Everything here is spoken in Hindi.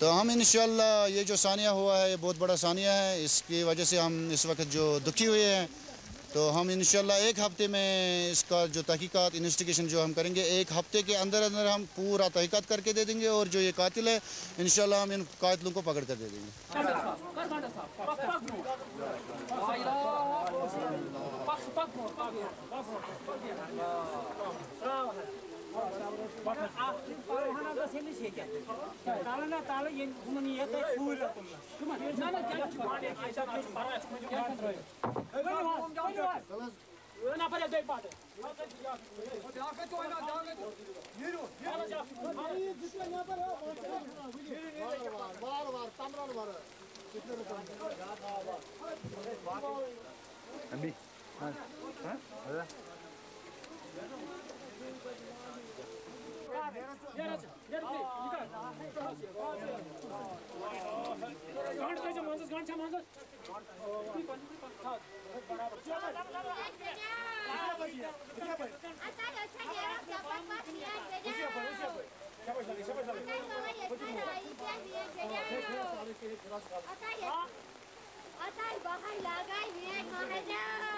तो हम इंशाल्लाह ये जो सानिया हुआ है, ये बहुत बड़ा सानिया है, इसकी वजह से हम इस वक्त जो दुखी हुए हैं तो हम इंशाल्लाह एक हफ़्ते में इसका जो तहकीकात इन्वेस्टिगेशन जो हम करेंगे एक हफ़्ते के अंदर अंदर हम पूरा तहकीकात करके दे देंगे और जो ये कातिल है इंशाल्लाह हम इन कातिलों को पकड़ कर दे देंगे mesele şey yaptı. Talana talı yen kumun yata kuğra kumla. Kuma. Nana kendi bari ayda kaç para çıkmıyor. Öyle var. Öyle var. Ne yapacak değil bari. Dağıt o ayda dağıt. Yürü. Yürü. Düşme ne yapar? Var var. Tamran var. Abi. Ha? Ha? Lagay niya mga